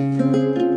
Música